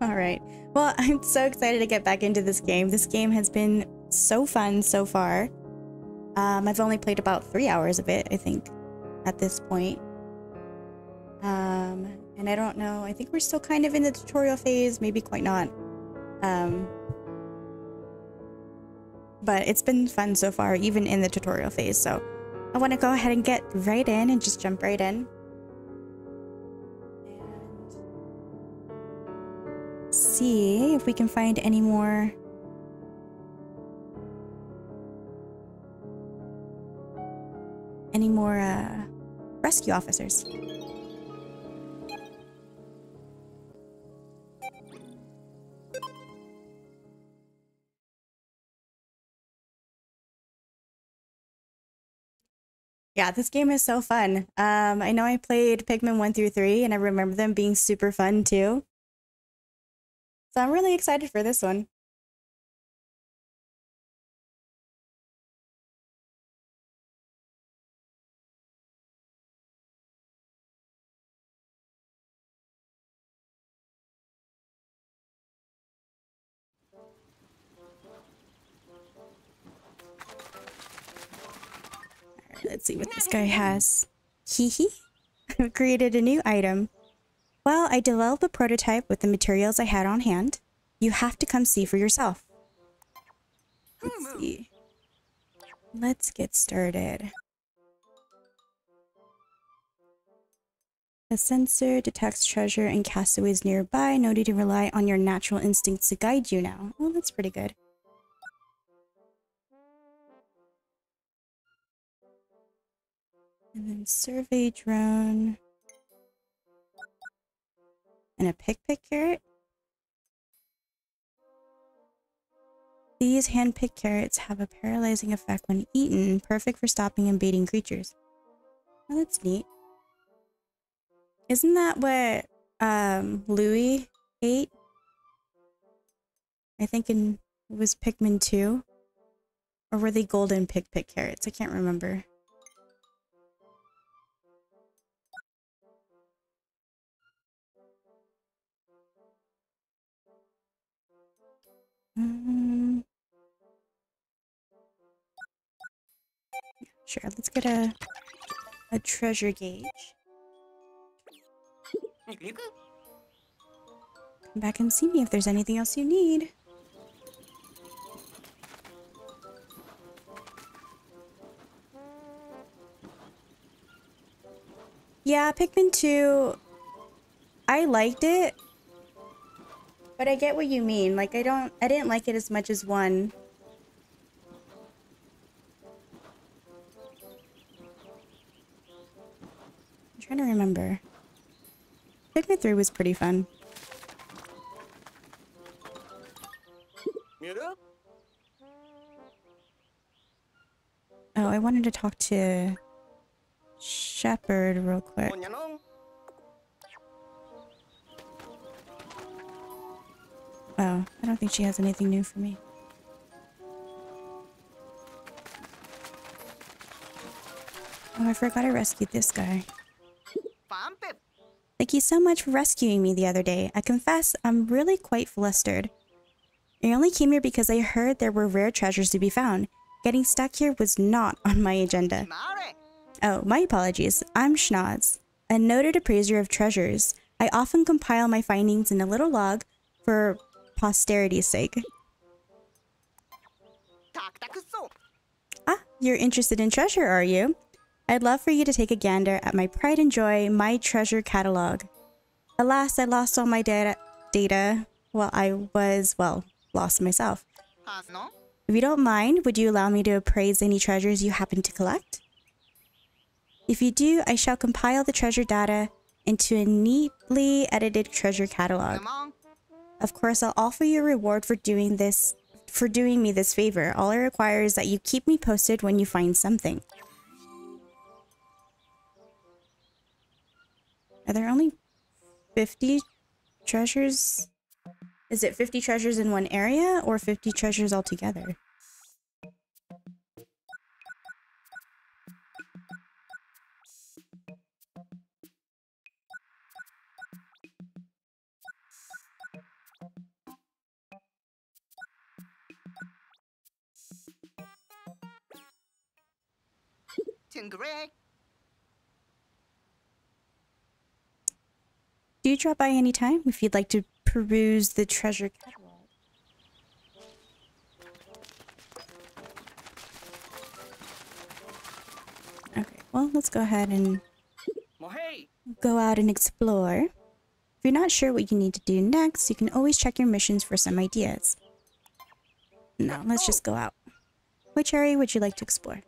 All right. Well, I'm so excited to get back into this game. This game has been so fun so far. Um, I've only played about three hours of it, I think, at this point. Um, and I don't know. I think we're still kind of in the tutorial phase, maybe quite not. Um, but it's been fun so far, even in the tutorial phase. So I want to go ahead and get right in and just jump right in. See if we can find any more any more uh, rescue officers. Yeah, this game is so fun. Um, I know I played Pikmin 1 through 3 and I remember them being super fun too. So I'm really excited for this one. Let's see what this guy has. Hehe. I've created a new item. Well, I developed a prototype with the materials I had on hand. You have to come see for yourself. Let's see. Let's get started. A sensor detects treasure and castaways nearby. No need to rely on your natural instincts to guide you now. Well, that's pretty good. And then survey drone. And a pick pick carrot. These hand-picked carrots have a paralyzing effect when eaten, perfect for stopping and baiting creatures. Oh, that's neat. Isn't that what um, Louie ate? I think in was Pikmin 2? Or were they golden Pikpik carrots? I can't remember. Sure, let's get a a treasure gauge. Come back and see me if there's anything else you need. Yeah, Pikmin 2, I liked it, but I get what you mean. Like, I don't, I didn't like it as much as one. I'm trying to remember. Pikmin 3 was pretty fun. Oh, I wanted to talk to Shepherd real quick. Oh, I don't think she has anything new for me. Oh, I forgot I rescued this guy. Thank you so much for rescuing me the other day. I confess, I'm really quite flustered. I only came here because I heard there were rare treasures to be found. Getting stuck here was not on my agenda. Oh, my apologies. I'm Schnoz, a noted appraiser of treasures. I often compile my findings in a little log for posterity's sake. Ah, you're interested in treasure, are you? I'd love for you to take a gander at my pride and joy, my treasure catalog. Alas, I lost all my data, data while I was, well, lost myself. If you don't mind, would you allow me to appraise any treasures you happen to collect? If you do, I shall compile the treasure data into a neatly edited treasure catalog. Of course, I'll offer you a reward for doing this for doing me this favor. All I require is that you keep me posted when you find something. Are there only 50 treasures? Is it 50 treasures in one area or 50 treasures altogether? Greg. Do you drop by any time if you'd like to peruse the treasure catalog? Okay, well, let's go ahead and go out and explore. If you're not sure what you need to do next, you can always check your missions for some ideas. No, let's just go out. Which area would you like to explore?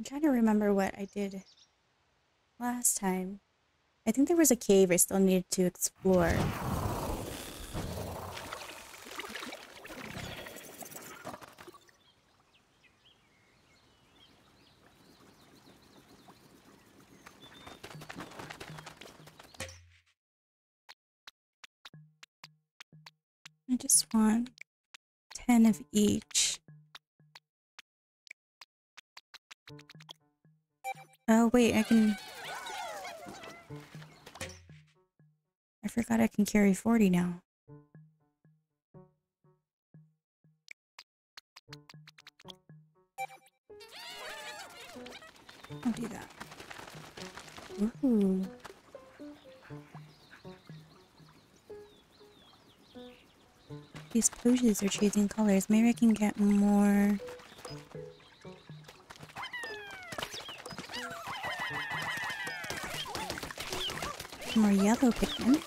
I'm trying to remember what I did last time. I think there was a cave I still needed to explore. I just want 10 of each. Oh, wait, I can... I forgot I can carry 40 now. I'll do that. Ooh. These poses are changing colors. Maybe I can get more... More yellow pigment.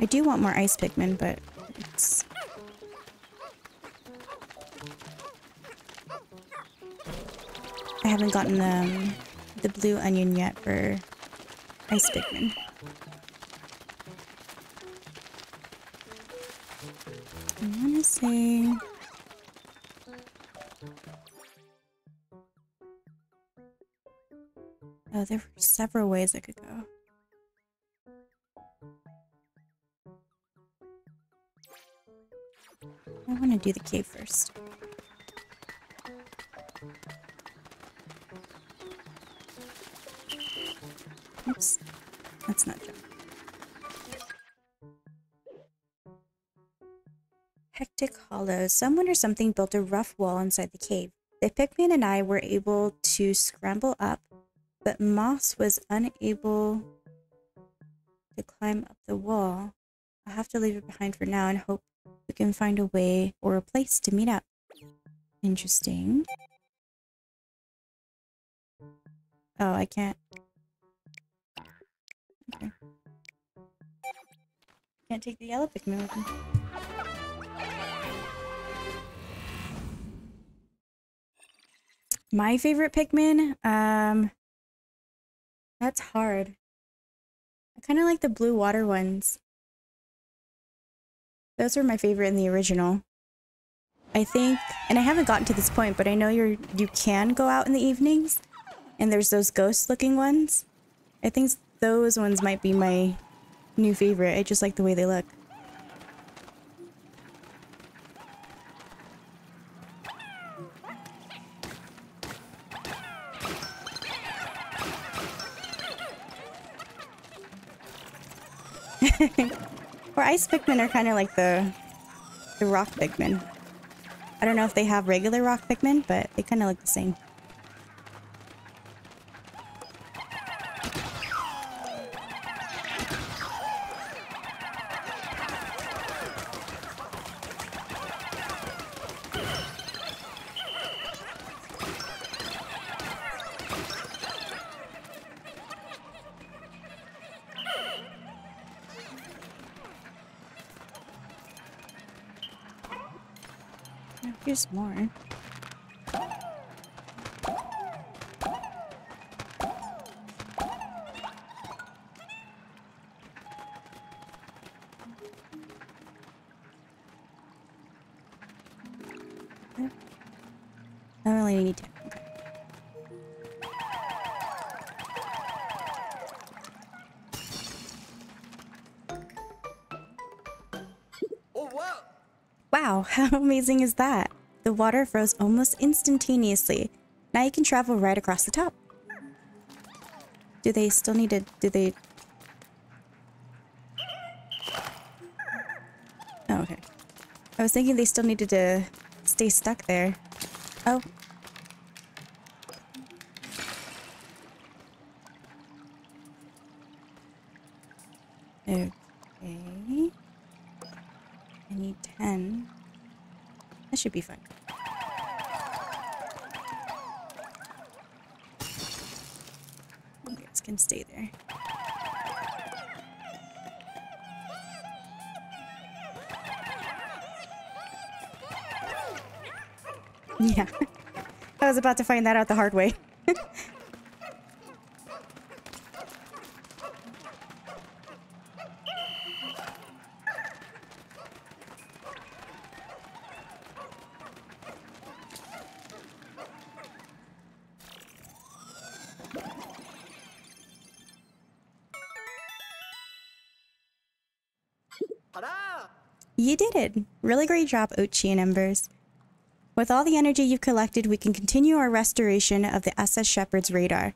I do want more ice pigment, but it's... I haven't gotten the, um, the blue onion yet for ice pigment. I want to say... There were several ways I could go. I want to do the cave first. Oops. That's not jump. Hectic Hollow. Someone or something built a rough wall inside the cave. The Pikmin and I were able to scramble up, but Moss was unable to climb up the wall. I'll have to leave it behind for now and hope we can find a way or a place to meet up. Interesting. Oh, I can't. Okay. Can't take the yellow Pikmin with me. My favorite Pikmin? Um, that's hard. I kind of like the blue water ones. Those were my favorite in the original. I think, and I haven't gotten to this point, but I know you're you can go out in the evenings, and there's those ghost-looking ones. I think those ones might be my new favorite. I just like the way they look. or ice Pikmin are kind of like the the rock Pikmin. I don't know if they have regular rock Pikmin, but they kind of look the same. I don't really need to. Oh, wow. Wow, how amazing is that? The water froze almost instantaneously. Now you can travel right across the top. Do they still need to... Do they... Oh, okay. I was thinking they still needed to stay stuck there. Oh. Okay. I need 10. That should be fun. Okay, it's gonna stay there. Yeah. I was about to find that out the hard way. You did it! Really great job, Oatchi and Embers. With all the energy you've collected, we can continue our restoration of the SS Shepherd's radar.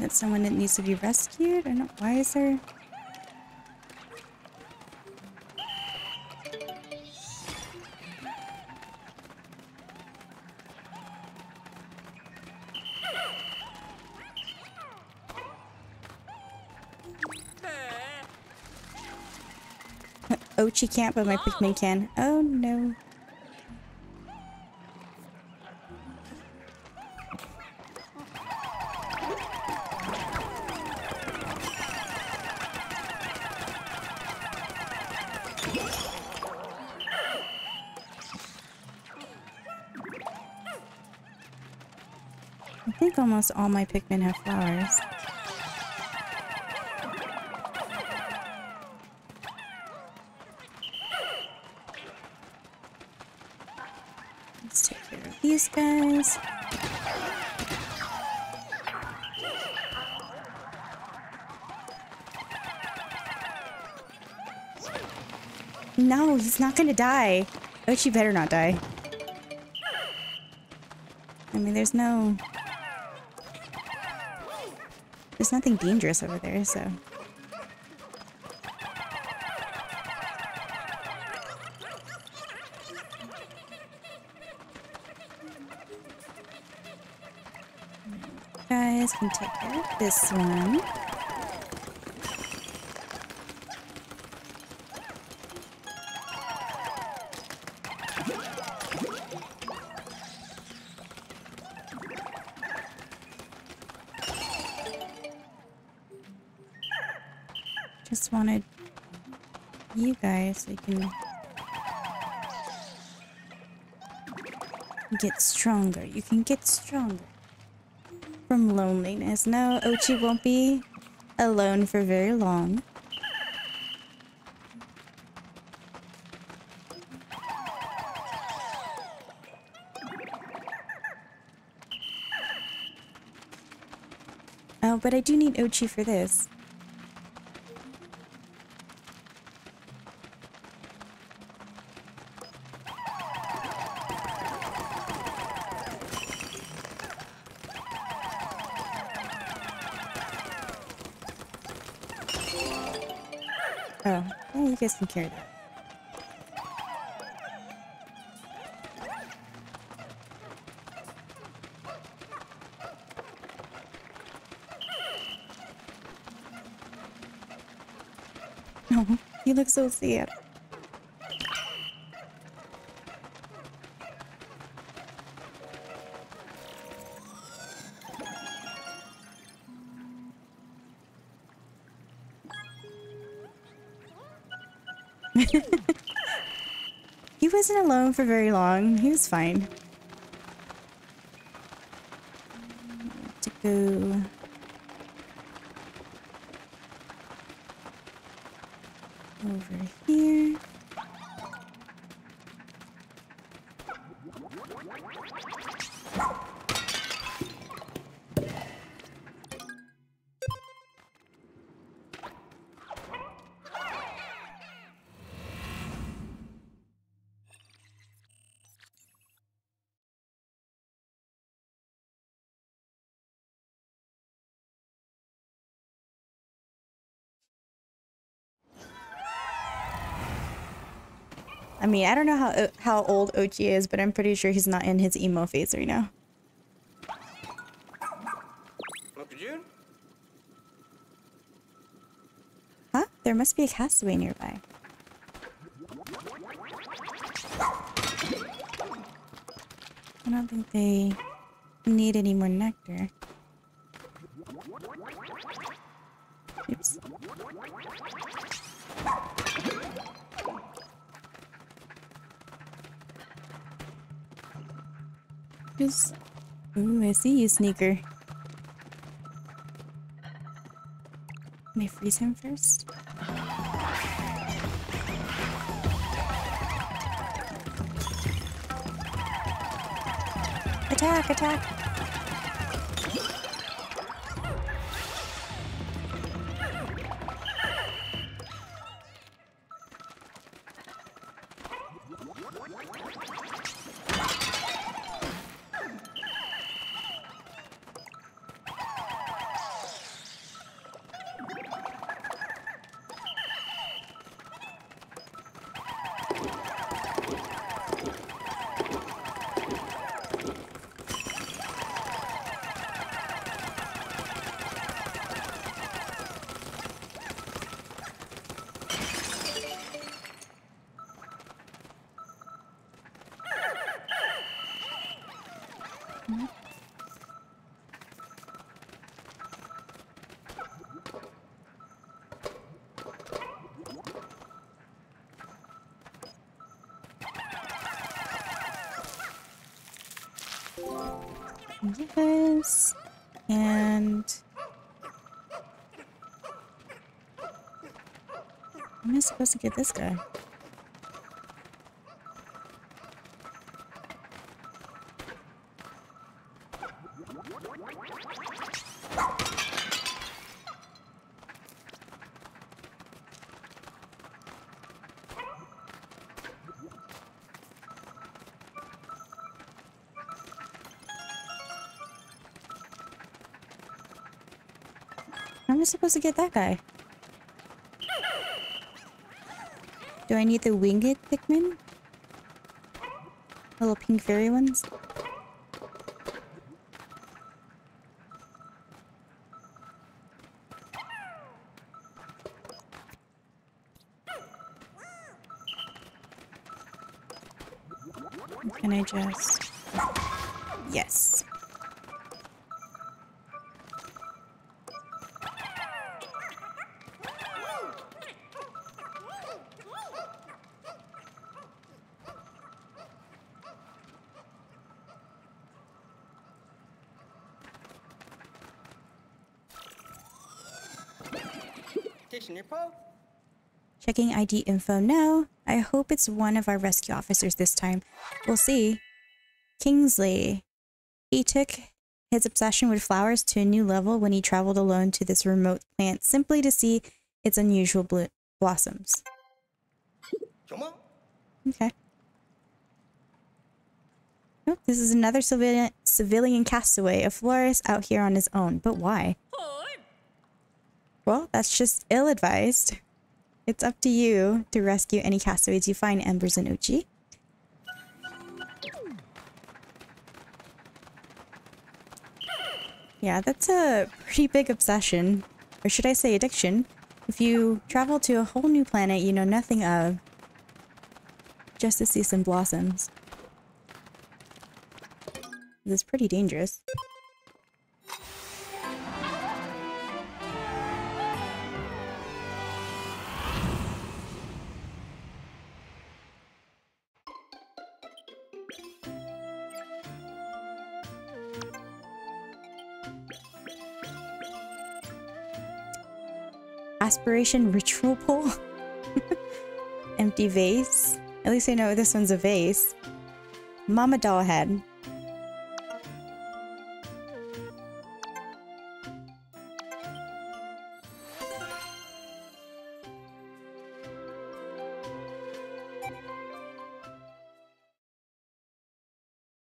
I think that's someone that needs to be rescued. I don't. Why is there? Oatchi can't, but my Pikmin can. Oh no. Almost all my Pikmin have flowers. Let's take care of these guys. No, he's not gonna die. Oatchi better not die. I mean, there's no... There's nothing dangerous over there, so... Guys can take care of this one. You get stronger. You can get stronger from loneliness. No, Oatchi won't be alone for very long. Oh, but I do need Oatchi for this. Guys can carry that. Oh, you look so sad. Wasn't alone for very long. He was fine. To go. Mean, I don't know how how old Oatchi is, but I'm pretty sure he's not in his emo phase right now. Huh? There must be a castaway nearby. I don't think they need any more nectar. Just... Ooh, I see you, Sneaker. May I freeze him first? Attack, attack! And... Am I supposed to get this guy? Get that guy? Do I need the winged Pikmin? Little pink fairy ones? Can I just... Checking ID info now. I hope it's one of our rescue officers this time. We'll see. Kingsley. He took his obsession with flowers to a new level when he traveled alone to this remote plant simply to see its unusual blossoms. Come on. Okay. Oh, this is another civilian civilian castaway, a florist out here on his own. But why? That's just ill-advised. It's up to you to rescue any castaways you find, Embers and Oatchi. Yeah, that's a pretty big obsession. Or should I say addiction. If you travel to a whole new planet you know nothing of, just to see some blossoms. This is pretty dangerous. Aspiration ritual pool? Empty vase? At least I know this one's a vase. Mama doll head.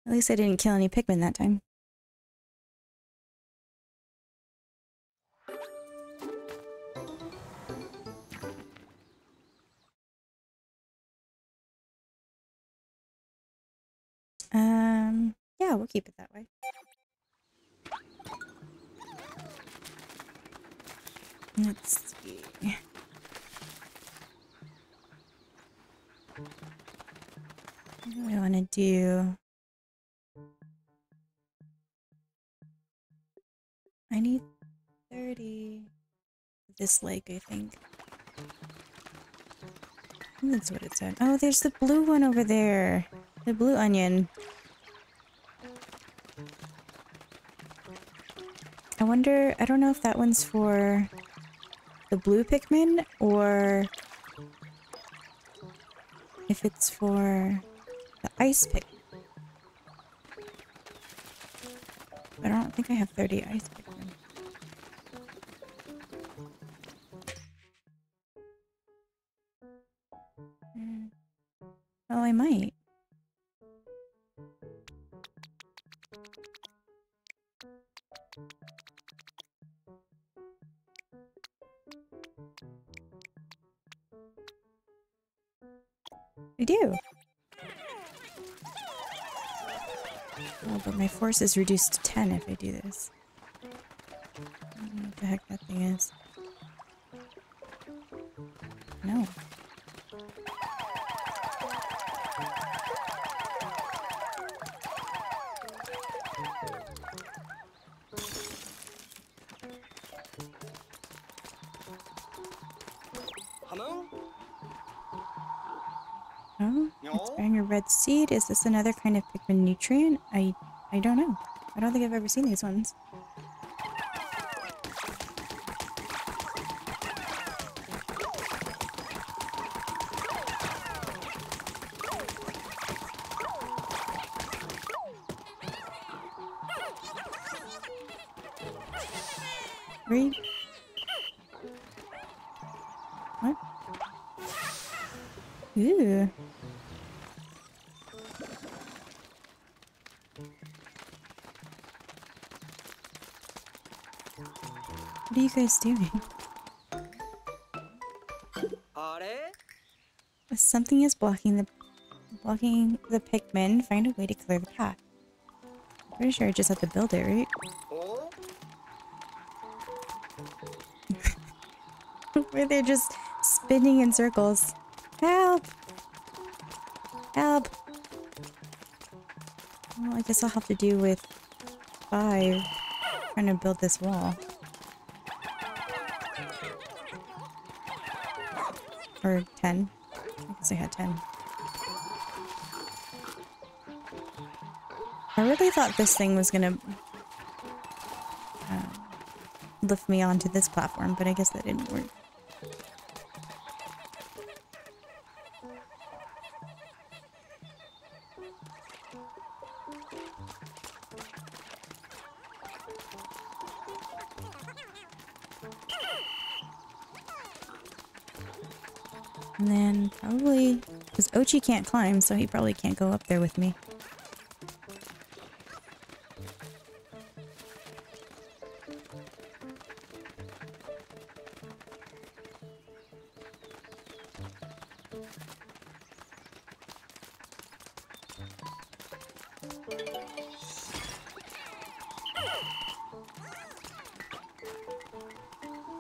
At least I didn't kill any Pikmin that time. Keep it that way. Let's see. What do I want to do? I need 30. This lake, I think. I think That's what it said. Oh, there's the blue one over there. The blue onion. I wonder, I don't know if that one's for the blue Pikmin or if it's for the ice pick. I don't think I have 30 ice Pikmin. Force is reduced to 10 if I do this. I don't know what the heck that thing is. No. Hello? Oh, it's bearing a red seed. Is this another kind of Pikmin nutrient? I I don't know. I don't think I've ever seen these ones. Guys doing? Something is blocking the blocking the Pikmin. Find a way to clear the path. Pretty sure I just have to build it, right? Oh? Where they're just spinning in circles. Help! Help! Well, I guess I'll have to do with five trying to build this wall. Or ten. I guess I had ten. I really thought this thing was gonna uh, lift me onto this platform, but I guess that didn't work. Oatchi can't climb, so he probably can't go up there with me.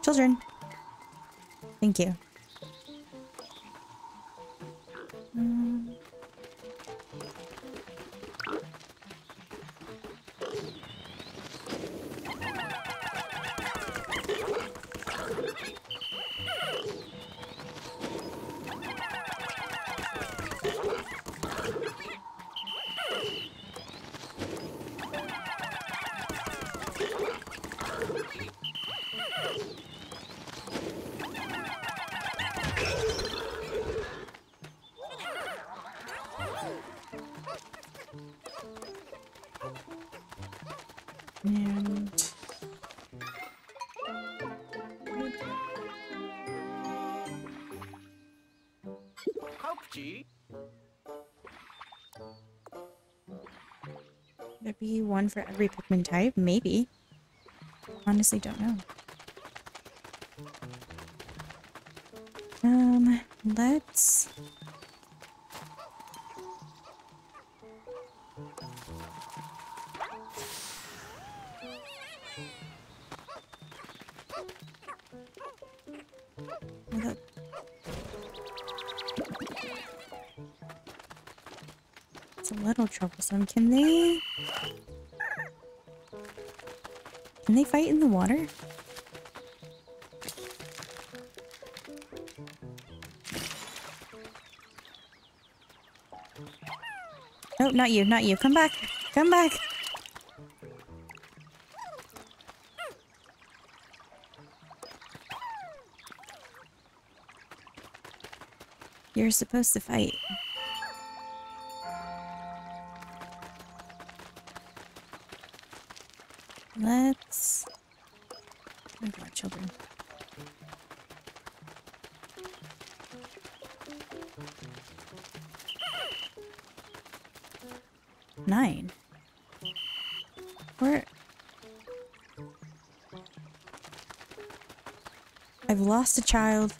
Children. Thank you. Be one for every Pikmin type? Maybe. Honestly, don't know. Um, let's... troublesome. Can they... Can they fight in the water? No, not you, not you. Come back. Come back. You're supposed to fight. Lost a child.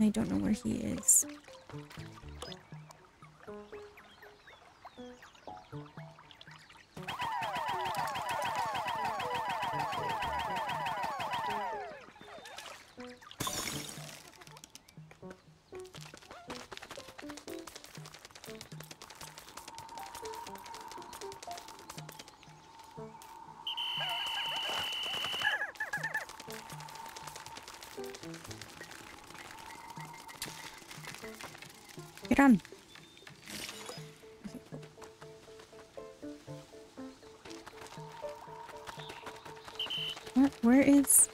I don't know where he is. Get on. What? Where is...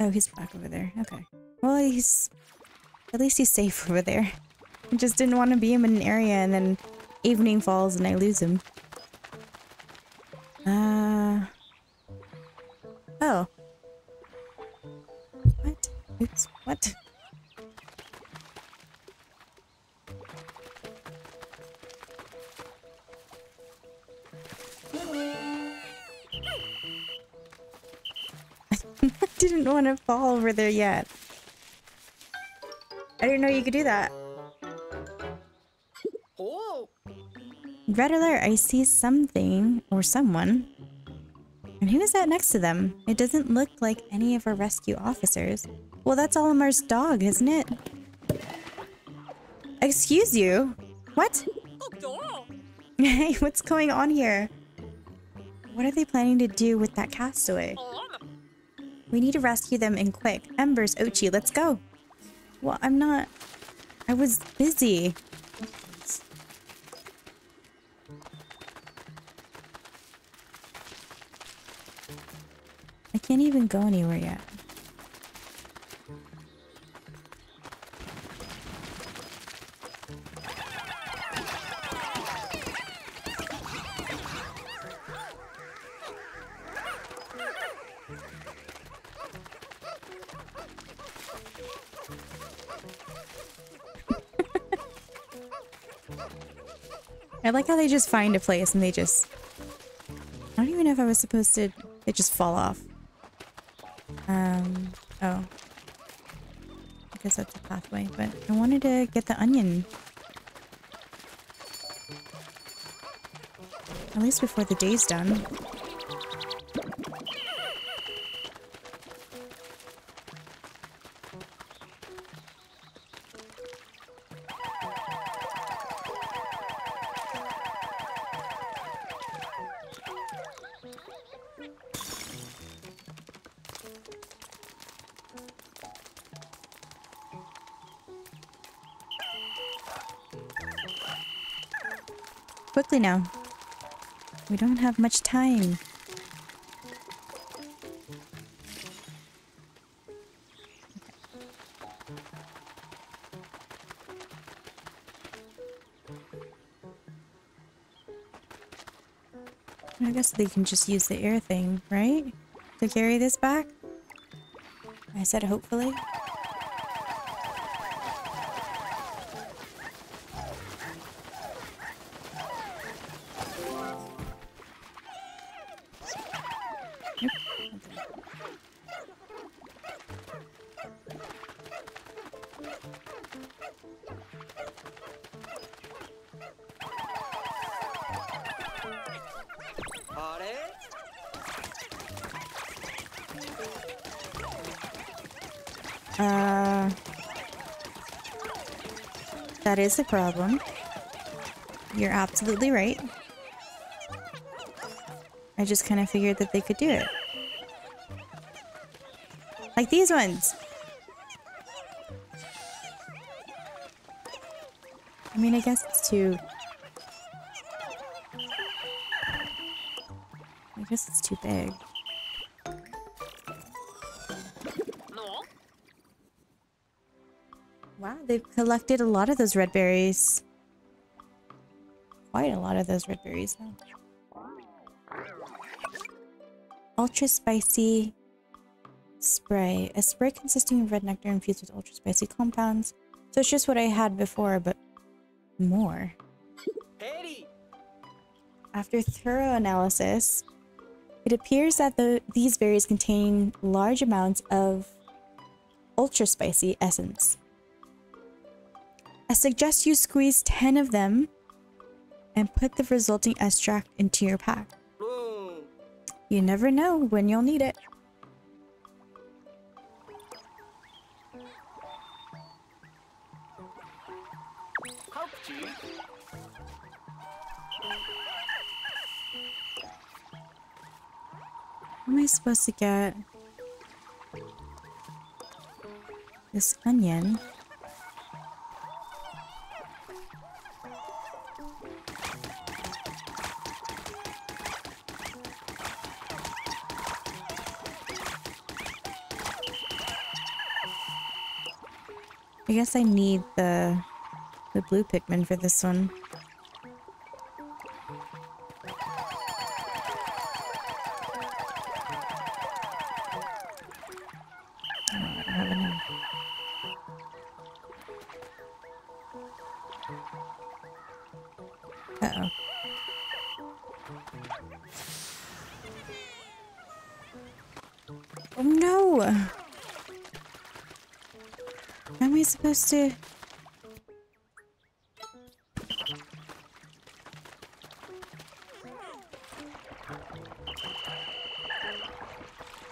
Oh, he's back over there. Okay. Well, he's... At least he's safe over there. I just didn't want to be him in an area and then evening falls and I lose him. To fall over there yet. I didn't know you could do that. Oh. Red alert, I see something or someone. And who is that next to them? It doesn't look like any of our rescue officers. Well, that's Olimar's dog, isn't it? Excuse you? What? Hey, what's going on here? What are they planning to do with that castaway? We need to rescue them and quick. Embers, Oatchi, let's go. Well, I'm not... I was busy. I can't even go anywhere yet. I like how they just find a place and they just... I don't even know if I was supposed to... They just fall off. Um... Oh. because that's a pathway, but I wanted to get the onion. At least before the day's done. Quickly now. We don't have much time. I guess they can just use the air thing, right? To carry this back? I said hopefully. That is a problem. You're absolutely right. I just kind of figured that they could do it. Like these ones. I mean, I guess it's too... I guess it's too big. Collected a lot of those red berries. Quite a lot of those red berries now. Ultra spicy spray. A spray consisting of red nectar infused with ultra spicy compounds. So it's just what I had before, but more. After thorough analysis, it appears that the, these berries contain large amounts of ultra spicy essence. I suggest you squeeze 10 of them and put the resulting extract into your pack. You never know when you'll need it. How am I supposed to get this onion? I guess I need the the blue Pikmin for this one. Supposed to...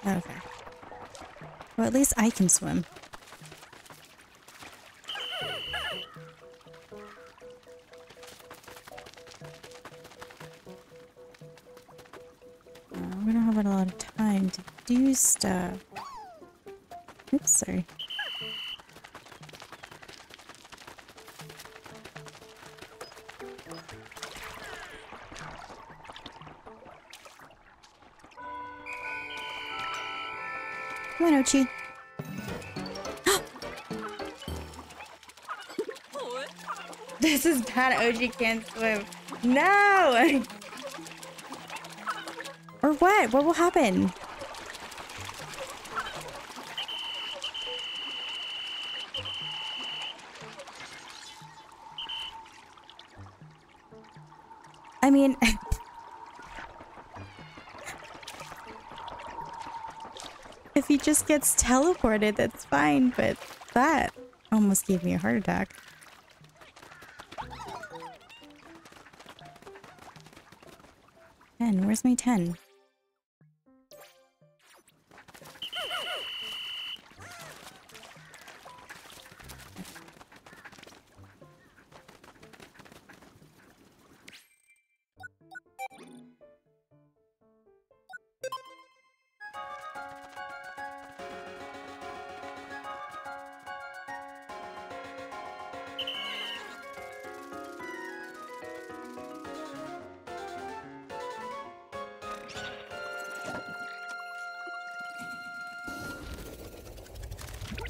Okay. Well, at least I can swim. Uh, we don't have a lot of time to do stuff. Oops, sorry. This is bad. Oatchi can't swim. No! or what? What will happen? Just gets teleported, that's fine, but that... Almost gave me a heart attack. Ten, where's my ten?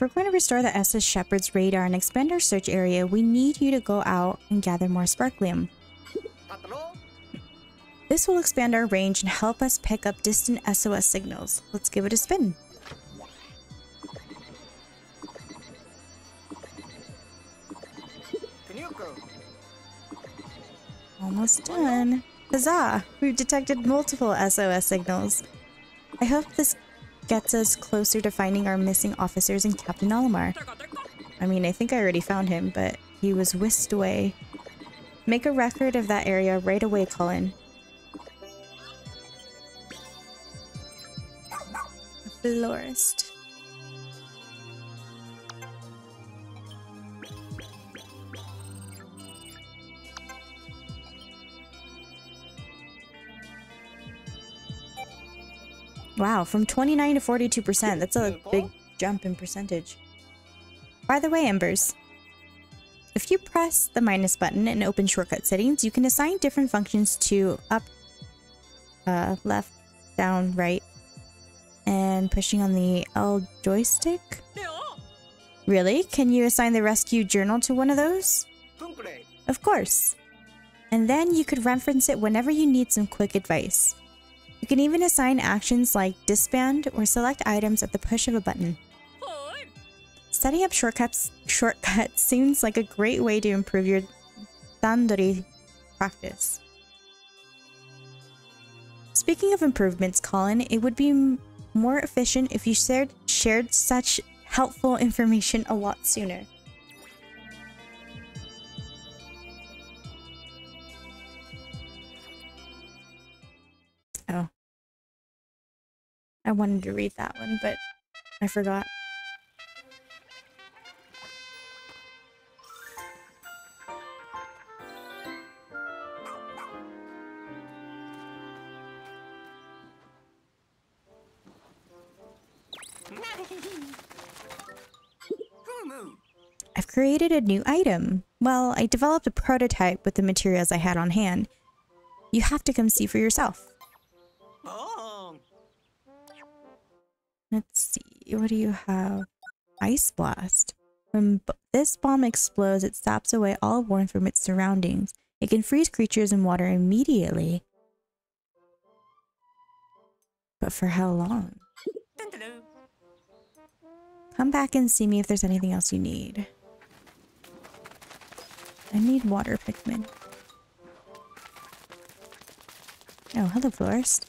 If we're going to restore the SS Shepherd's radar and expand our search area, we need you to go out and gather more Sparklium. This will expand our range and help us pick up distant SOS signals. Let's give it a spin. Almost done. Huzzah! We've detected multiple SOS signals. I hope this gets us closer to finding our missing officers and Captain Olimar. I mean, I think I already found him, but he was whisked away. Make a record of that area right away, Collin. Florist. Wow, from 29 to 42%. That's a big jump in percentage. By the way, Embers, if you press the minus button and open shortcut settings, you can assign different functions to up, uh, left, down, right, and pushing on the L joystick. Really? Can you assign the rescue journal to one of those? Of course. And then you could reference it whenever you need some quick advice. You can even assign actions like disband or select items at the push of a button. Setting up shortcuts shortcuts seems like a great way to improve your Dandori practice. Speaking of improvements, Collin, it would be more efficient if you shared shared such helpful information a lot sooner. I wanted to read that one, but I forgot. I've created a new item. Well, I developed a prototype with the materials I had on hand. You have to come see for yourself. Let's see, what do you have? Ice Blast. When b- this bomb explodes, it saps away all warmth from its surroundings. It can freeze creatures in water immediately. But for how long? Come back and see me if there's anything else you need. I need water Pikmin. Oh, hello, florist.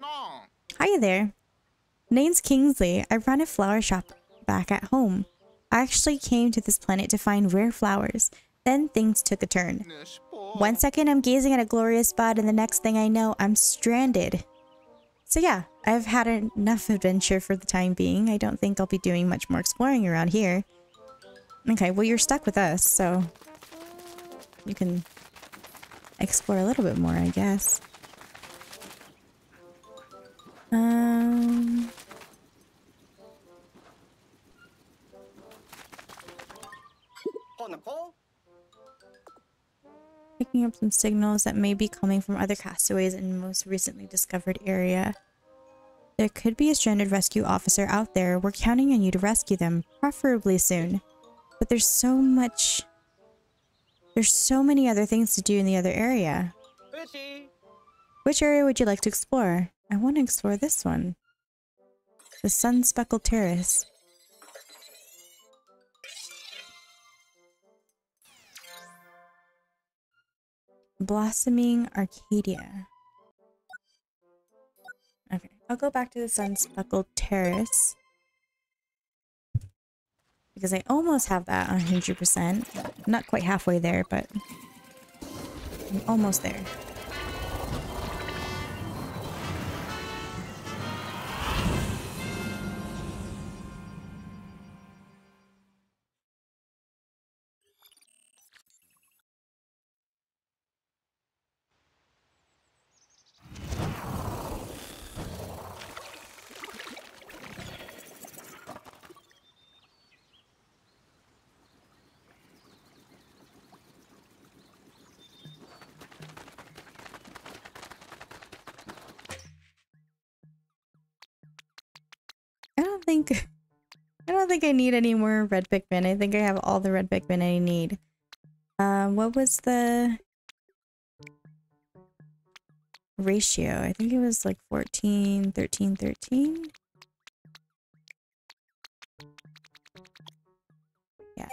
No. Hiya there. Name's Kingsley. I run a flower shop back at home. I actually came to this planet to find rare flowers. Then things took a turn. One second I'm gazing at a glorious bud, and the next thing I know, I'm stranded. So yeah, I've had enough adventure for the time being. I don't think I'll be doing much more exploring around here. Okay, well you're stuck with us, so you can explore a little bit more, I guess. Um... On the pole? Picking up some signals that may be coming from other castaways in the most recently discovered area. There could be a stranded rescue officer out there. We're counting on you to rescue them, preferably soon. But there's so much... There's so many other things to do in the other area. Which area would you like to explore? I want to explore this one. The Sun Speckled Terrace. Blossoming Arcadia. Okay, I'll go back to the Sun Speckled Terrace. Because I almost have that 100%. Not quite halfway there, but I'm almost there. I need any more red Pikmin. I think I have all the red Pikmin I need. Um, what was the ratio? I think it was like 14, 13, 13. Yeah.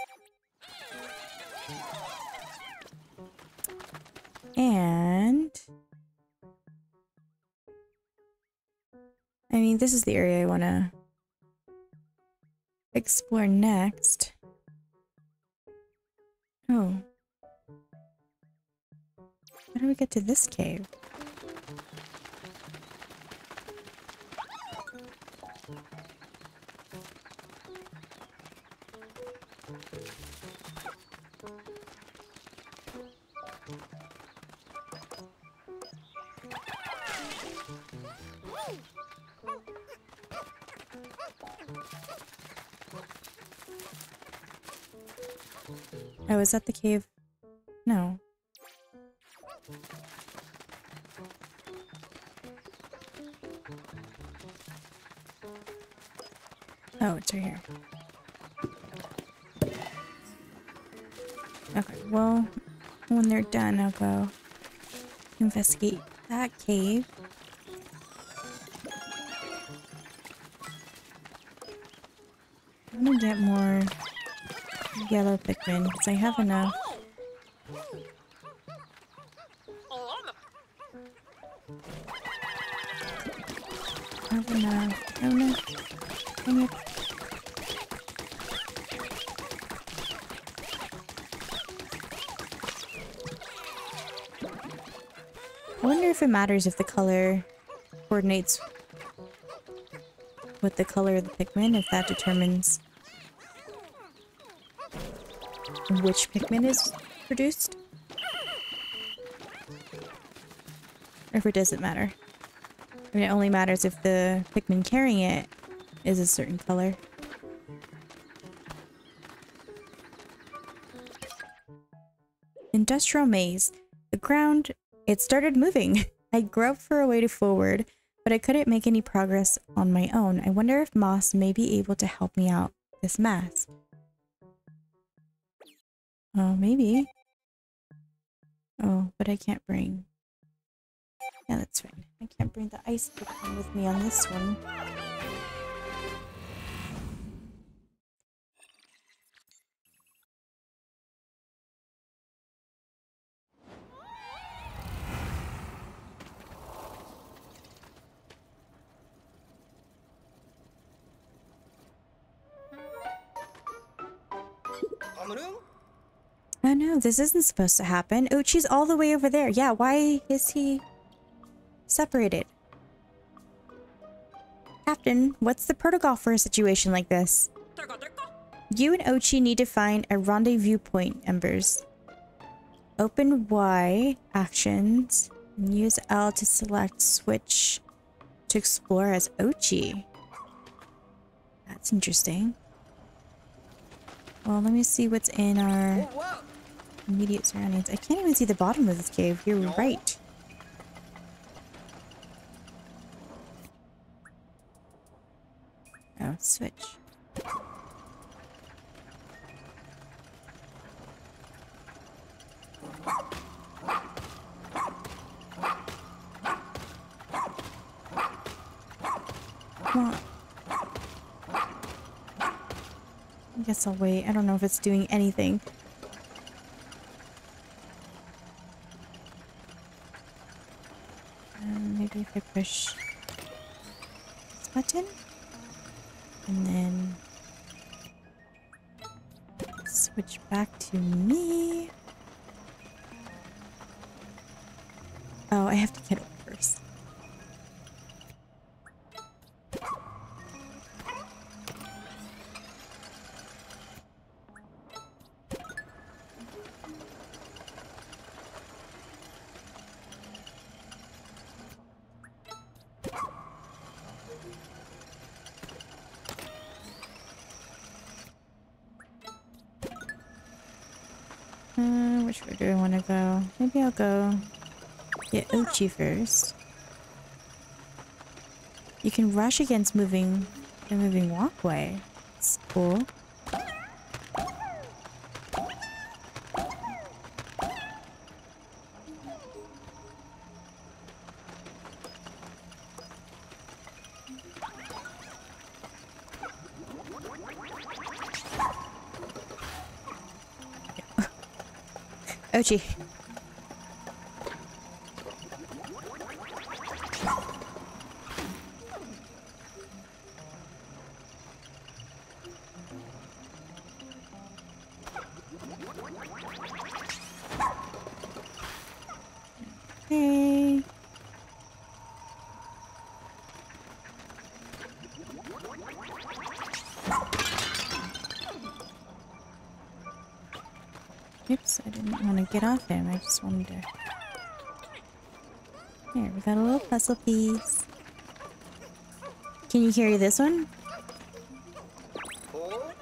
And I mean, this is the area I want to explore next. Oh. How do we get to this cave? Oh, was at the cave? No. Oh, it's right here. Okay, well, when they're done, I'll go investigate that cave. Yellow Pikmin because I have enough. I have enough. Have enough. Dang it. I wonder if it matters if the color coordinates with the color of the Pikmin, if that determines which Pikmin is produced. Or if it doesn't matter. I mean, it only matters if the Pikmin carrying it is a certain color. Industrial maze. The ground, it started moving. I groped for a way to forward, but I couldn't make any progress on my own. I wonder if Moss may be able to help me out this mass. Oh, maybe. Oh, but I can't bring... Yeah, that's right. I can't bring the ice with me on this one. This isn't supposed to happen. Oh, Oatchi's all the way over there. Yeah, why is he separated? Captain, what's the protocol for a situation like this? You and Oatchi need to find a rendezvous point, Embers. Open Y, actions, and use L to select switch to explore as Oatchi. That's interesting. Well, let me see what's in our. Immediate surroundings. I can't even see the bottom of this cave. You're right. Oh, switch. Come. I guess I'll wait. I don't know if it's doing anything. Um, maybe if I push this button and then switch back to me. Oh, I have to get Maybe I'll go get Oatchi first. You can rush against moving the moving walkway. It's cool. Oatchi. Get off him. I just wanted. Here, we got a little puzzle piece. Can you carry this one?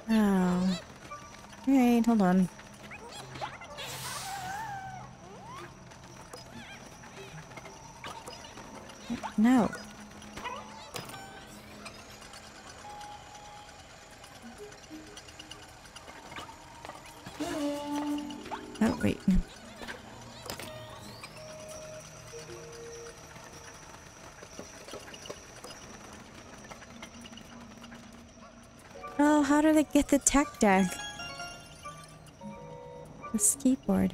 Oh. Alright, hold on. No. Did I get the tech deck? The skateboard.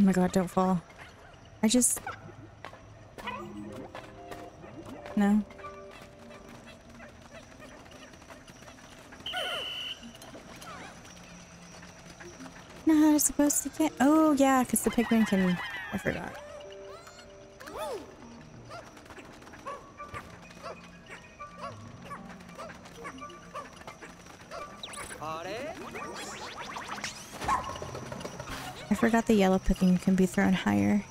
Oh my god, don't fall. I just... No. Not how it's supposed to get... Oh, yeah, because the Pikmin can... I forgot. Forgot the yellow Pikmin can be thrown higher.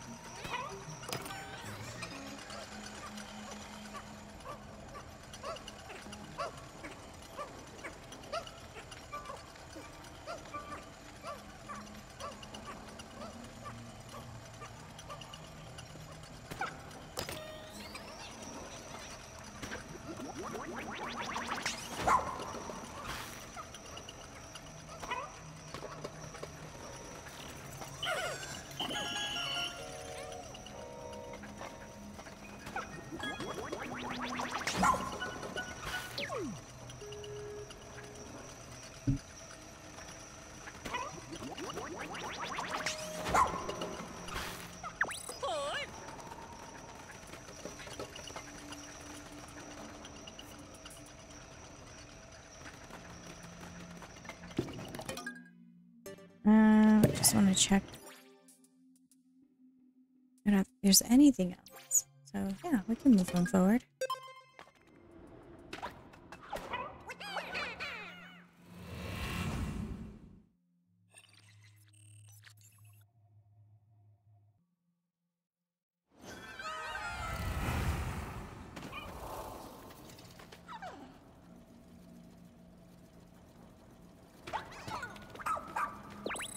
There's anything else. So yeah, we can move on forward.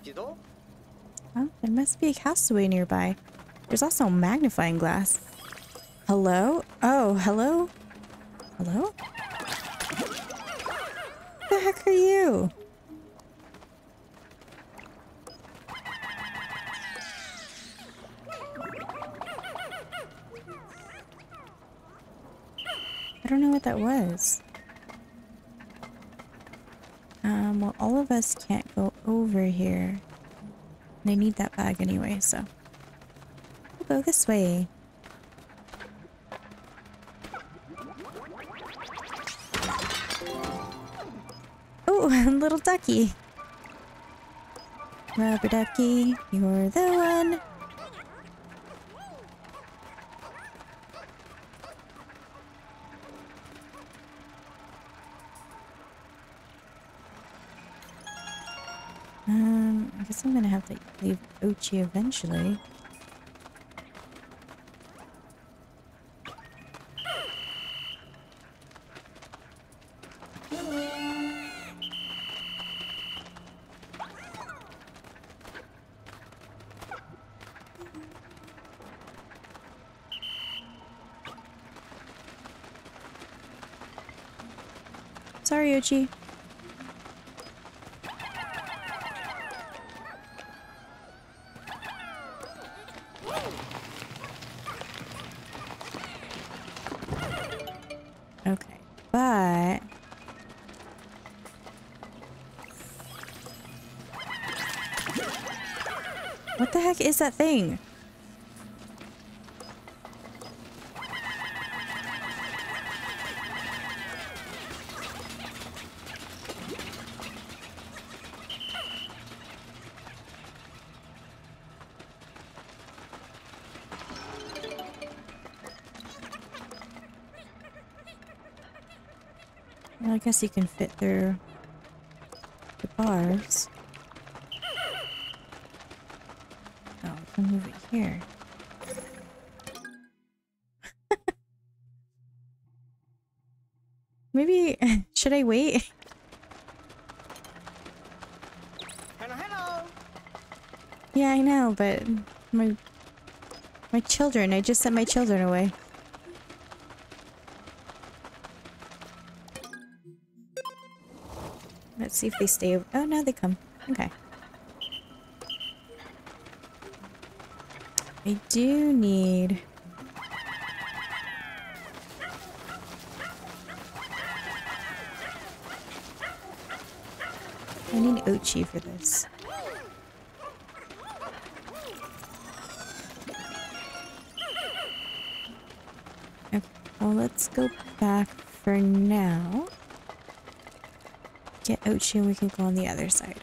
지도 Oh, there must be a castaway nearby. There's also a magnifying glass. Hello? Oh, hello? Hello? Who the heck are you? I don't know what that was. Um, well, all of us can't go over here. They need that bag anyway, so. We'll go this way. Oh, little ducky. Rubber ducky, you're the one. Um, I guess I'm gonna have to leave Oatchi eventually. Oatchi. Okay, but what the heck is that thing? Guess you can fit through the bars. Oh, we can move it here. Maybe should I wait? hello hello Yeah, I know, but my my children, I just sent my children away. See if they stay. Oh, no, they come. Okay. I do need... I need Oatchi for this. Okay, well, let's go back for now. Get Oatchi and we can go on the other side.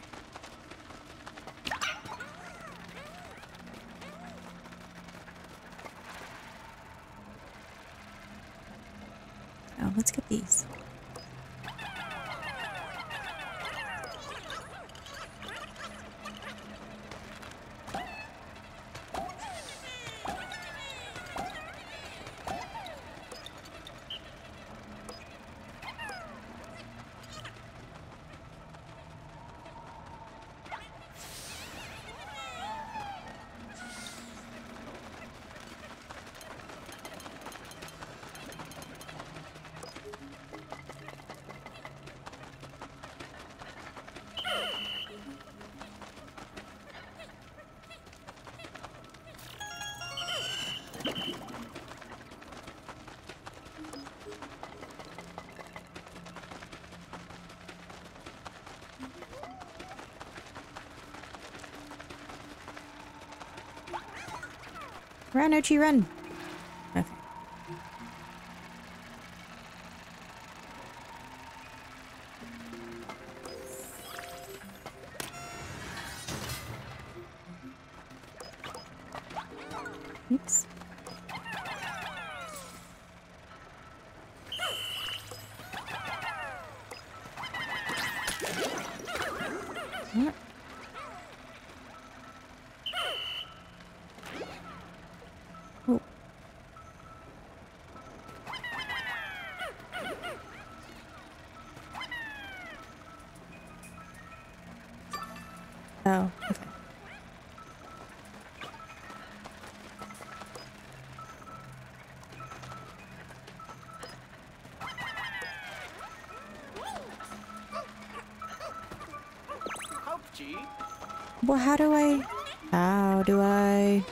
Oh, let's get these. Run, Oatchi, run. Well, how do I... How do I...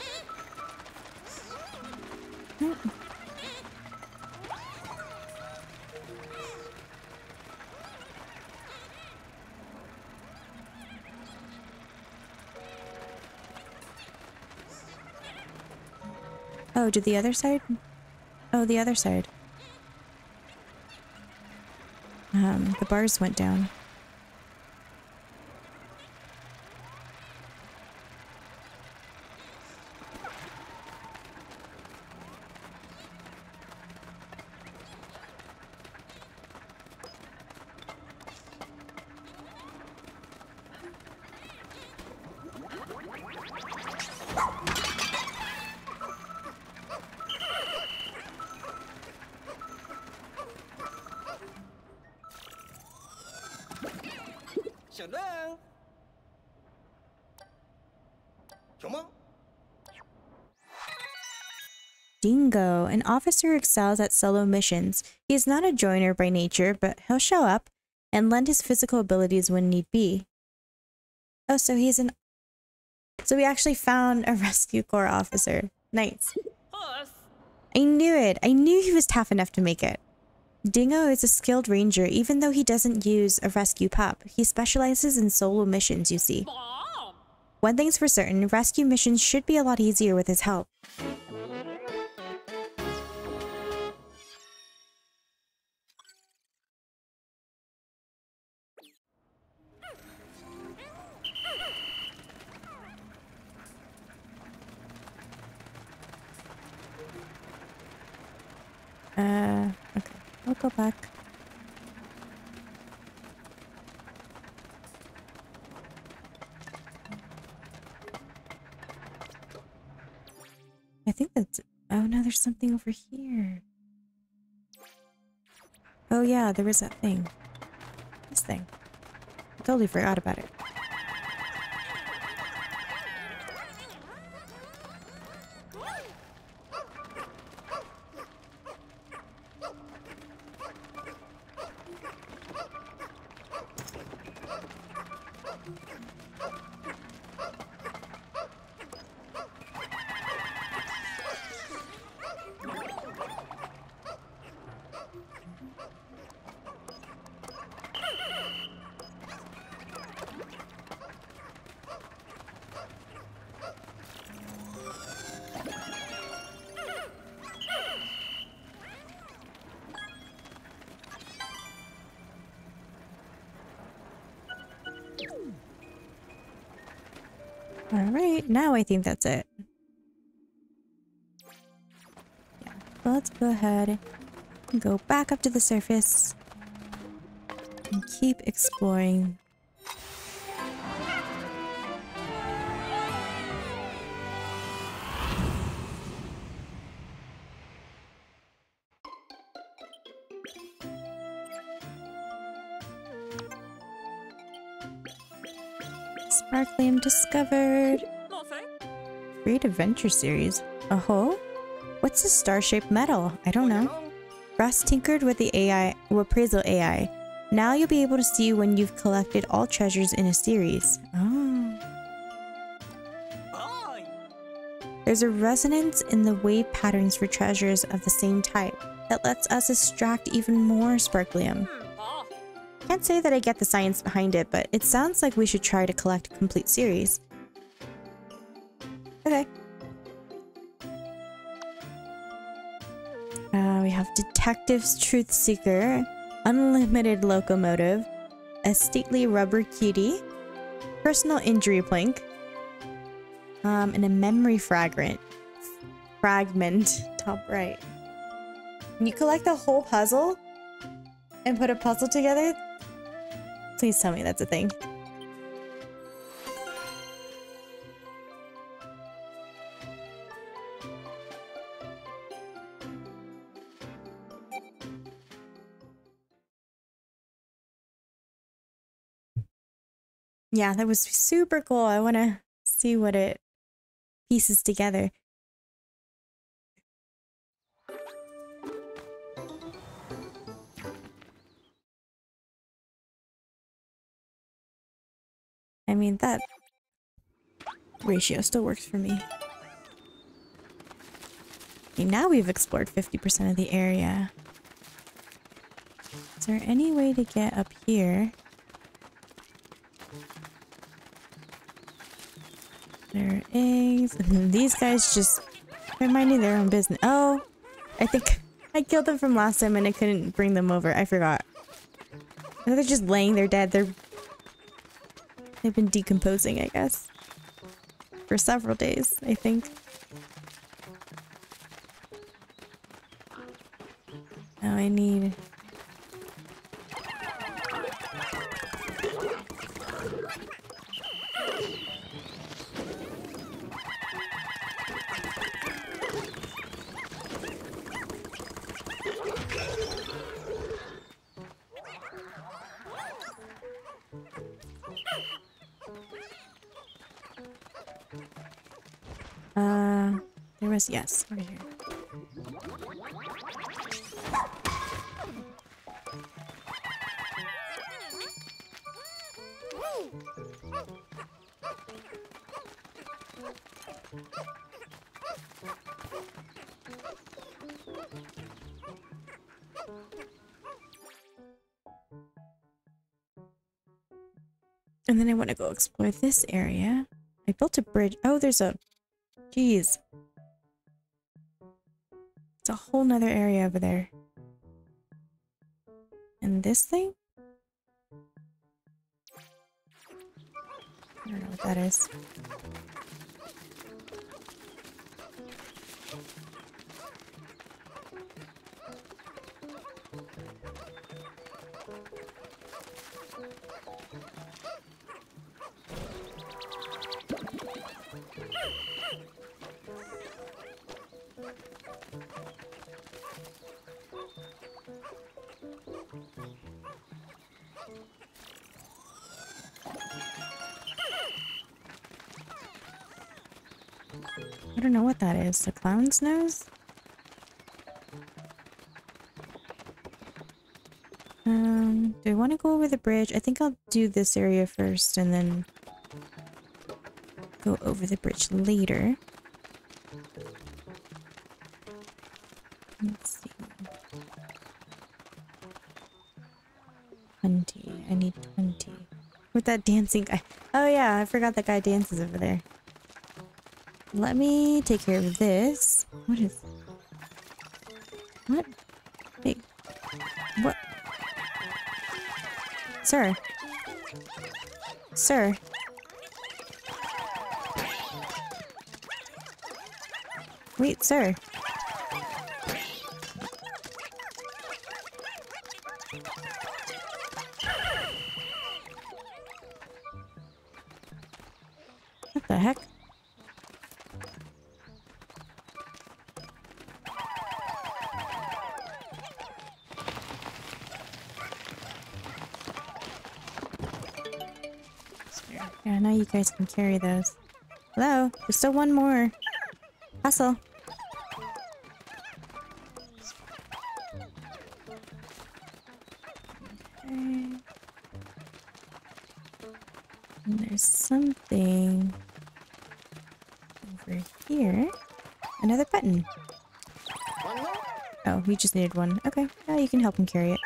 Oh, did the other side? Oh, the other side. Um, the bars went down. Dingo, an officer excels at solo missions. He is not a joiner by nature, but he'll show up and lend his physical abilities when need be. Oh, so he's an. So we actually found a rescue corps officer. Nice. I knew it. I knew he was tough enough to make it. Dingo is a skilled ranger, even though he doesn't use a rescue pup. He specializes in solo missions, you see. One thing's for certain rescue missions should be a lot easier with his help. Over here. Oh yeah, there was that thing. This thing. I totally forgot about it. All right, now I think that's it. Yeah, so let's go ahead and go back up to the surface and keep exploring. Discovered. Great Adventure Series. Oh, what's a star-shaped metal? I don't know. Russ tinkered with the AI, appraisal AI. Now you'll be able to see when you've collected all treasures in a series. Oh. There's a resonance in the wave patterns for treasures of the same type that lets us extract even more sparklium. Say that I get the science behind it, but it sounds like we should try to collect a complete series. Okay. We have Detective's Truth Seeker, Unlimited Locomotive, a Stately Rubber Cutie, Personal Injury Plank, um, and a Memory Fragment. Fragment, top right. Can you collect the whole puzzle and put a puzzle together? Please tell me that's a thing. Yeah, that was super cool. I want to see what it pieces together. I mean, that ratio still works for me. Okay, now we've explored 50% of the area. Is there any way to get up here? There are eggs. These guys just they're minding their own business. Oh, I think I killed them from last time and I couldn't bring them over. I forgot. They're just laying there dead. They're they've been decomposing, I guess. For several days, I think. Now I need yes, over here. And then I want to go explore this area. I built a bridge. Oh, there's a... Jeez. Whole nother area over there. And this thing? I don't know what that is. That is. The clown's nose? Um, do I want to go over the bridge? I think I'll do this area first and then go over the bridge later. Let's see. 20. I need 20. With that dancing guy. Oh yeah, I forgot that guy dances over there. Let me take care of this. What is... What? Wait. What? Sir. Sir. Wait, sir. Guys can carry those. Hello? There's still one more. Hustle. And there's something over here. Another button. Oh, we just needed one. Okay, now you can help him carry it.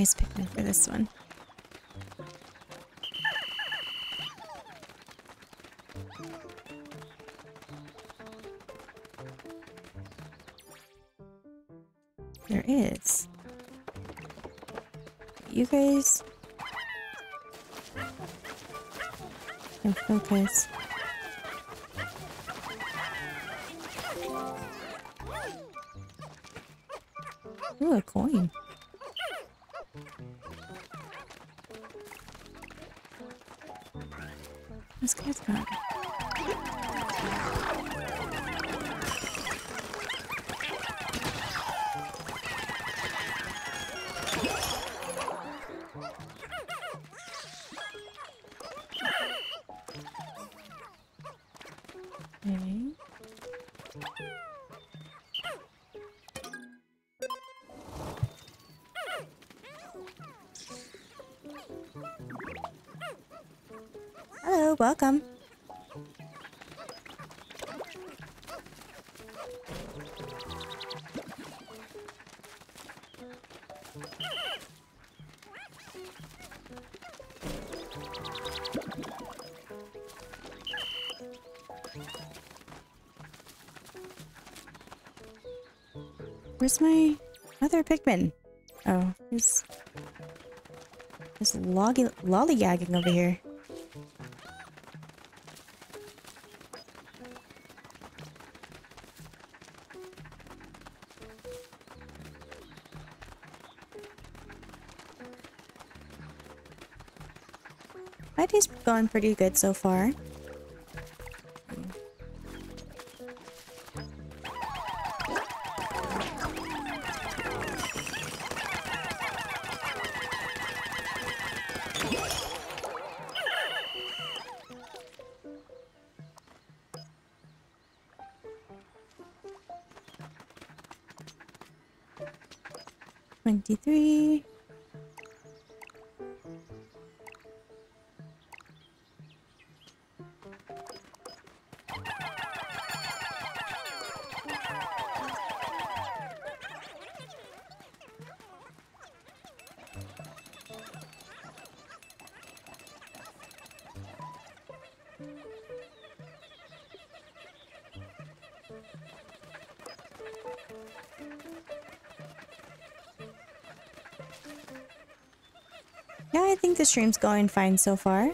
Ice Pikmin for this one. There is. You guys can focus. Ooh, a coin. Welcome. Where's my other Pikmin? Oh, there's there's lollygagging over here. Going pretty good so far. Twenty-three. The stream's going fine so far.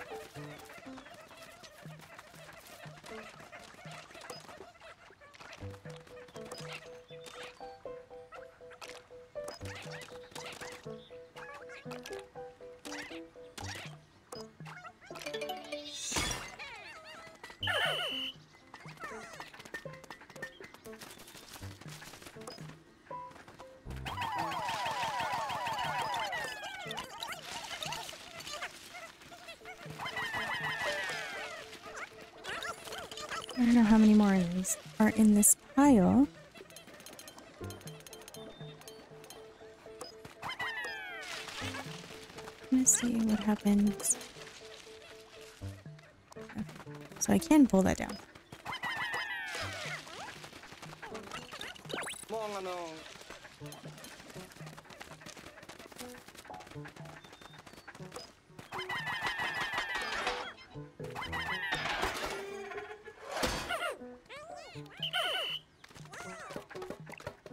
In this pile. Let's see what happens. Okay. So I can pull that down.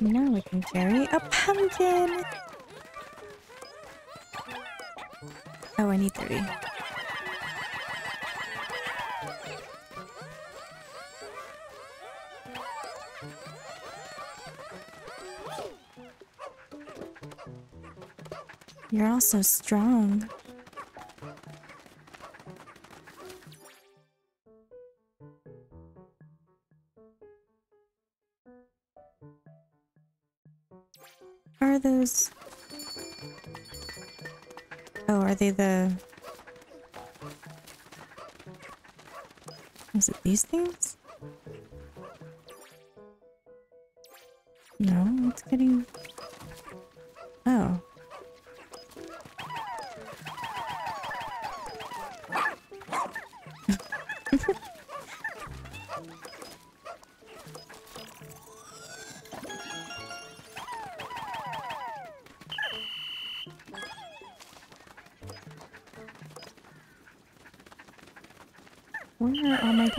Now we can carry a pumpkin. Oh, I need 30. You're all so strong. Those... Oh, are they the... Is it these things?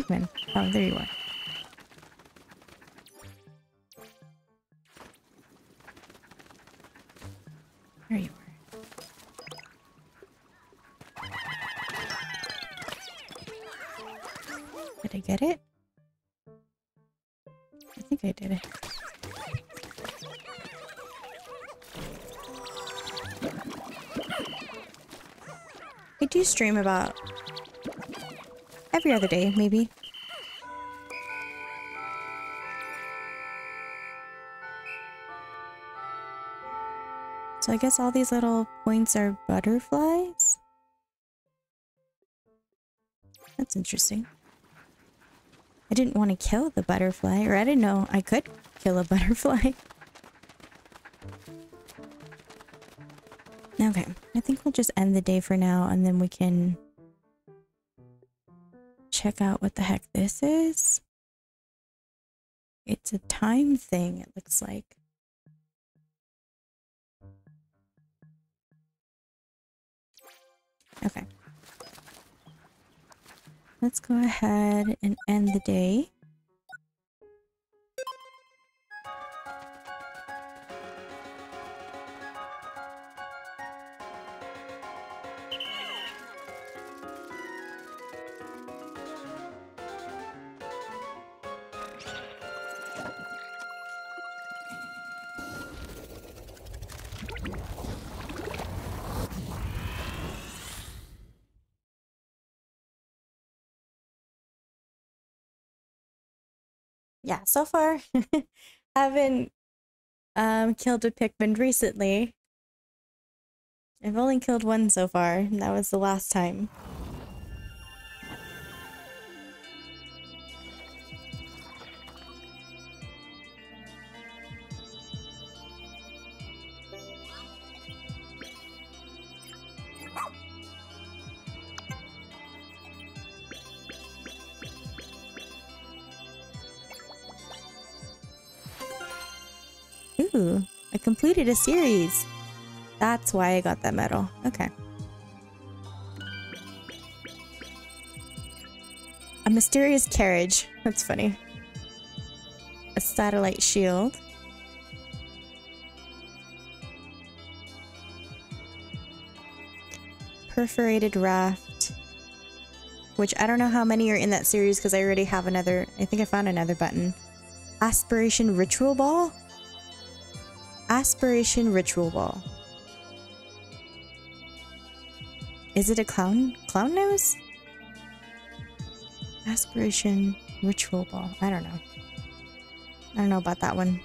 Pikmin? Oh, there you are. There you are. Did I get it? I think I did it. I do stream about every other day, maybe. So I guess all these little points are butterflies? That's interesting. I didn't want to kill the butterfly, or I didn't know I could kill a butterfly. Okay, I think we'll just end the day for now and then we can check out what the heck this is. It's a time thing, it looks like. Okay. Let's go ahead and end the day. So far haven't um killed a Pikmin recently. I've only killed one so far, and that was the last time. Ooh, I completed a series. That's why I got that medal. Okay. A mysterious carriage. That's funny. A satellite shield. Perforated raft. Which I don't know how many are in that series because I already have another. I think I found another button. Aspiration ritual ball? Aspiration Ritual Ball. Is it a clown clown nose? Aspiration Ritual Ball. I don't know. I don't know about that one.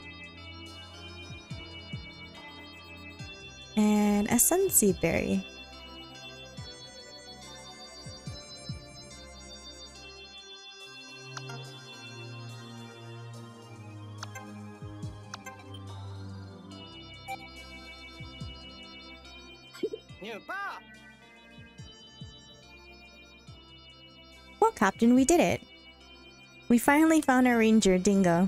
And a sunseed berry. Captain, we did it. We finally found our ranger, Dingo.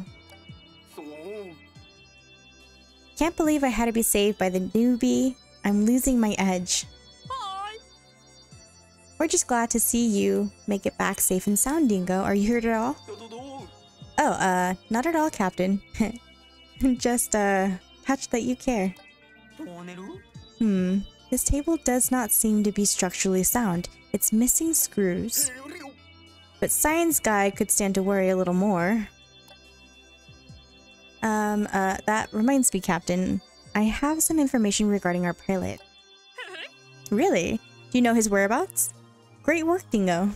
Can't believe I had to be saved by the newbie. I'm losing my edge. Hi. We're just glad to see you make it back safe and sound, Dingo. Are you hurt at all? Oh, uh, not at all, Captain. just, uh, touched that you care. Hmm. This table does not seem to be structurally sound. It's missing screws. But Science Guy could stand to worry a little more. Um, uh, that reminds me, Captain. I have some information regarding our pilot. really? Do you know his whereabouts? Great work, Dingo.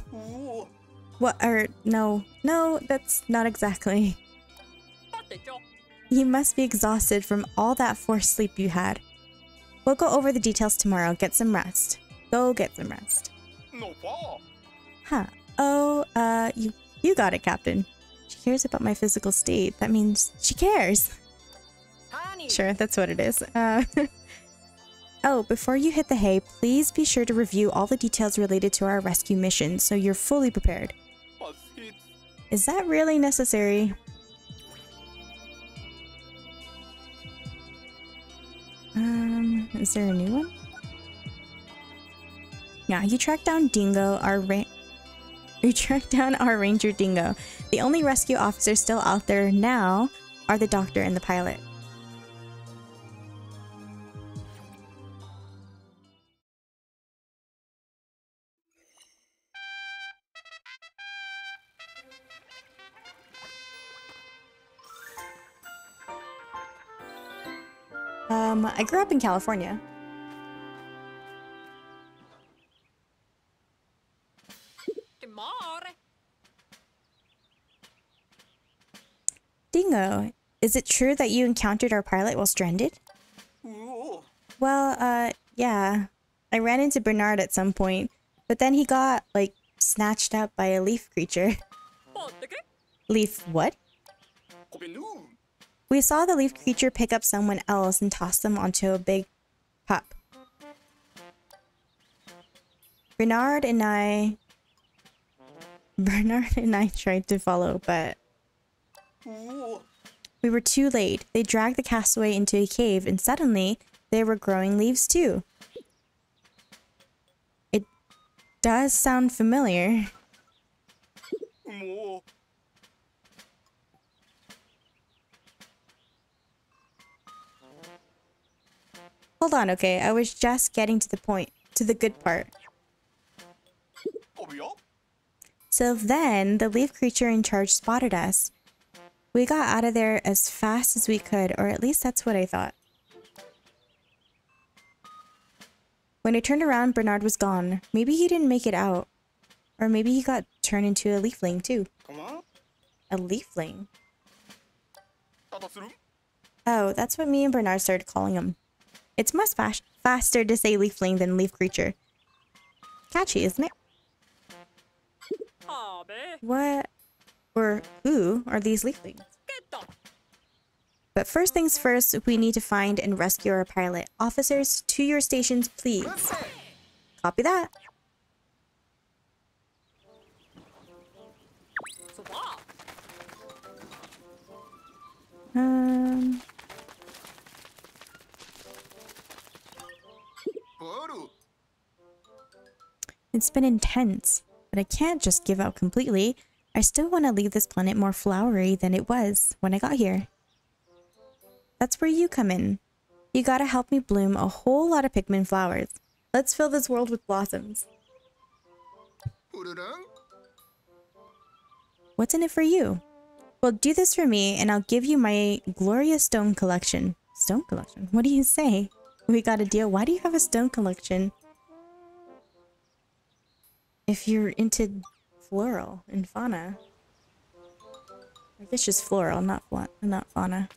What, or, no, no, that's not exactly. You must be exhausted from all that forced sleep you had. We'll go over the details tomorrow. Get some rest. Go get some rest. No Huh. Oh, uh, you, you got it, Captain. She cares about my physical state. That means she cares. Sure, that's what it is. Uh, oh, before you hit the hay, please be sure to review all the details related to our rescue mission so you're fully prepared. Is that really necessary? Um, is there a new one? Yeah, you track down Dingo, our We tracked down our ranger dingo. The only rescue officers still out there now are the doctor and the pilot. Um, I grew up in California. Dingo, is it true that you encountered our pilot while stranded? Well, uh, yeah. I ran into Bernard at some point, but then he got, like, snatched up by a leaf creature. leaf what? We saw the leaf creature pick up someone else and toss them onto a big pup. Bernard and I... Bernard and I tried to follow, but... We were too late. They dragged the castaway into a cave and suddenly they were growing leaves too. It does sound familiar. Hold on, okay. I was just getting to the point, to the good part. So then, the leaf creature in charge spotted us. We got out of there as fast as we could, or at least that's what I thought. When I turned around, Bernard was gone. Maybe he didn't make it out. Or maybe he got turned into a leafling too. A leafling? Oh, that's what me and Bernard started calling him. It's much fast faster to say leafling than leaf creature. Catchy, isn't it? What or who are these leaflings? But first things first, we need to find and rescue our pilot. Officers, to your stations, please. Copy that. Um... It's been intense, but I can't just give up completely. I still want to leave this planet more flowery than it was when I got here. That's where you come in. You gotta help me bloom a whole lot of Pikmin flowers. Let's fill this world with blossoms. What's in it for you? Well, do this for me and I'll give you my glorious stone collection. Stone collection? What do you say? We got a deal. Why do you have a stone collection? If you're into floral and fauna. I guess just floral, not not fauna.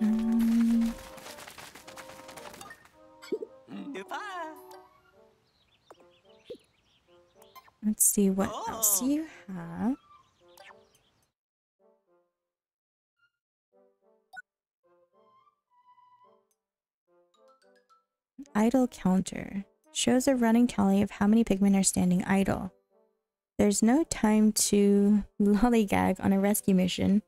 Um, let's see what else you have. Idle counter. Shows a running tally of how many Pikmin are standing idle. There's no time to lollygag on a rescue mission.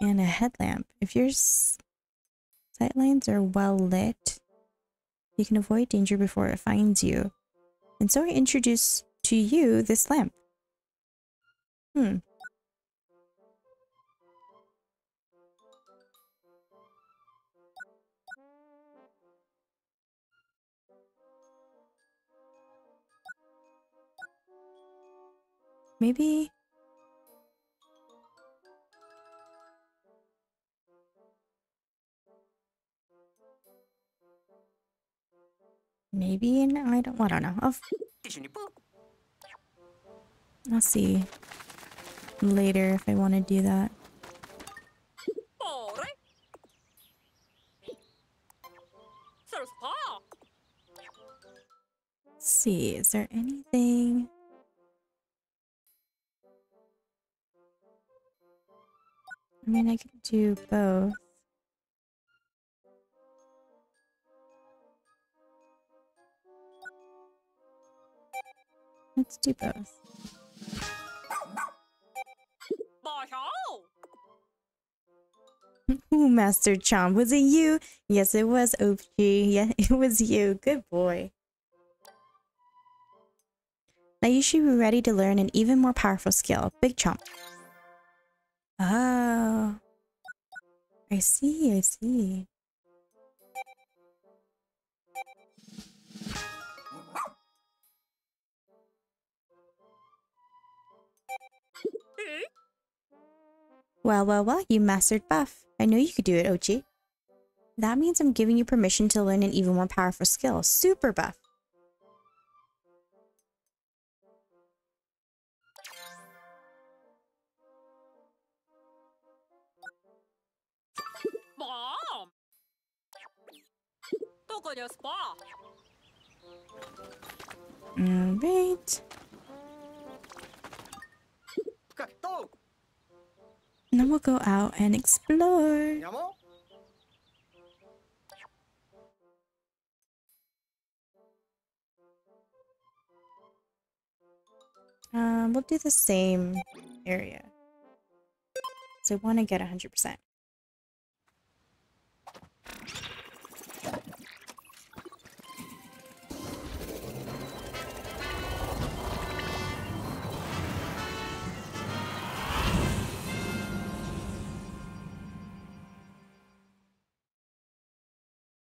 And a headlamp. If your sightlines are well lit, you can avoid danger before it finds you. And so I introduce to you this lamp. Hmm. Maybe... Maybe an item? I don't know. I'll, I'll see later if I want to do that. See, is there anything... I mean, I could do both. Let's do both. Ooh, Master Chomp, was it you? Yes, it was, OG. Yeah, it was you. Good boy. Now you should be ready to learn an even more powerful skill, Big Chomp. Oh. I see, I see. Well, well, well, you mastered buff. I know you could do it, Oatchi. That means I'm giving you permission to learn an even more powerful skill, super buff. Alright. Then we'll go out and explore. Um, we'll do the same area. So I want to get 100%.